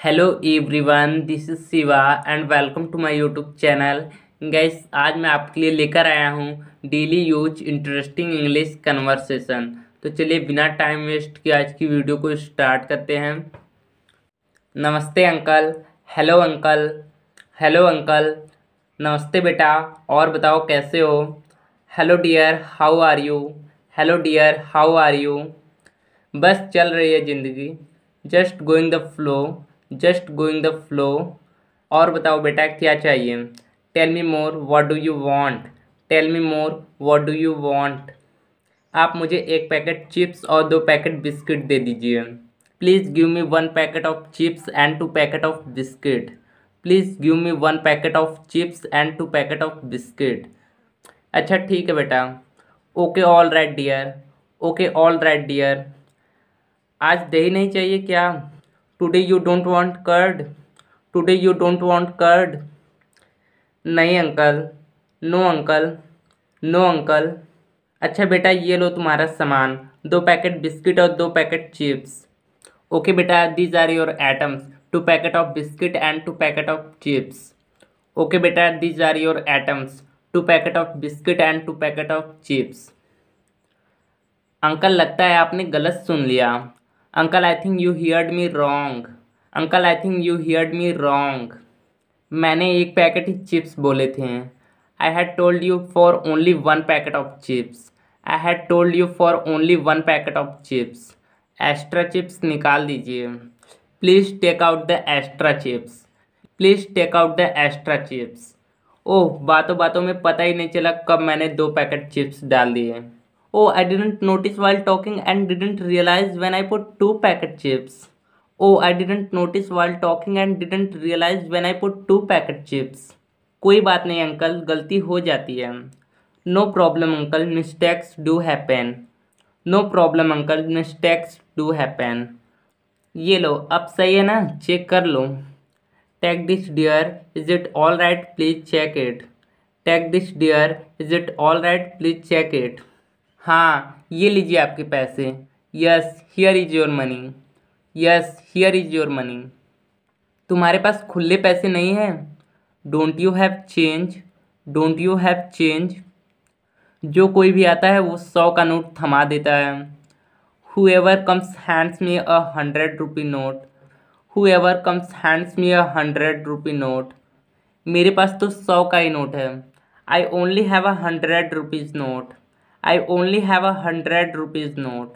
Hello everyone this is Shiva and welcome to my YouTube channel guys आज मैं आपके लिए लेकर आया हूँ daily use interesting English conversation तो चलिए, बिना टाइम वेस्ट किए आज की वीडियो को स्टार्ट करते हैं। नमस्ते, uncle. Hello uncle. Hello uncle. नमस्ते, बेटा। और बताओ, कैसे हो? Hello dear how are you hello dear how are you बस चल रही है ज़िंदगी। Just going the flow just going the flow. और बताओ बेटा, क्या चाहिए? Tell me more what do you want tell me more what do you want आप मुझे एक पैकेट चिप्स और दो पैकेट बिस्किट दे दीजिए। Please give me one packet of chips and two packet of biscuit please give me one packet of chips and two packet of biscuit अच्छा ठीक है बेटा। Okay all right dear okay all right dear आज दही नहीं चाहिए क्या? Today you don't want curd today you don't want curd नहीं uncle no uncle no uncle अच्छा बेटा, ये लो तुम्हारा सामान. दो पैकेट बिस्किट और दो पैकेट चिप्स ओके बेटा these are your items two packet of biscuit and two packet of chips okay बेटा these are your items two packet of biscuit and two packet of chips uncle लगता है आपने गलत सुन लिया. Uncle I think you heard me wrong uncle I think you heard me wrong मैंने एक packet ही चिप्स बोले थे। I had told you for only one packet of chips I had told you for only one packet of chips extra chips निकाल दीजिए। Please take out the extra chips please take out the extra chips oh बातों बातों में पता ही नहीं चला कब मैंने दो पैकेट चिप्स डाल दिए। ओ I didn't notice while talking and didn't realise when I put two packet chips oh I didn't notice while talking and didn't realise when I put two packet chips कोई बात नहीं uncle गलती हो जाती है। No problem uncle mistakes do happen no problem uncle mistakes do happen ये लो, अब सही है ना? चेक कर लो। Take this dear is it all right please check it take this dear is it all right please check it हाँ ये लीजिए आपके पैसे। Yes here is your money yes here is your money तुम्हारे पास खुले पैसे नहीं हैं? Don't you have change don't you have change जो कोई भी आता है, वो सौ का नोट थमा देता है। हु एवर कम्स हैंड्स में a hundred rupee note whoever comes hands में अ हंड्रेड रुपी नोट मेरे पास तो सौ का ही नोट है। I only have a hundred rupees note I only have a hundred rupees note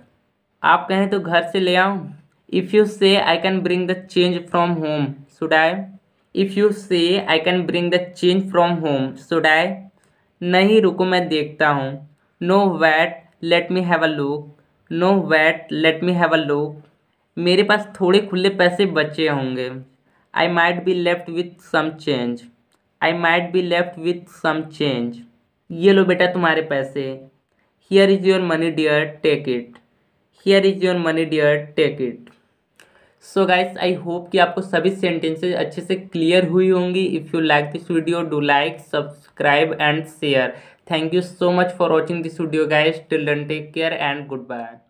आप कहें तो घर से ले आऊँ? If you say I can bring the change from home should I if you say I can bring the change from home should I नहीं, रुको, मैं देखता हूँ। No wait let me have a look no wait let me have a look मेरे पास थोड़े खुले पैसे बचे होंगे। I might be left with some change I might be left with some change ये लो बेटा तुम्हारे पैसे। Here is your money dear take it here is your money dear take it so guys I hope कि आपको सभी sentences अच्छे से क्लियर हुई होंगी। If you like this video do like subscribe and share thank you so much for watching this video guys till then take care and goodbye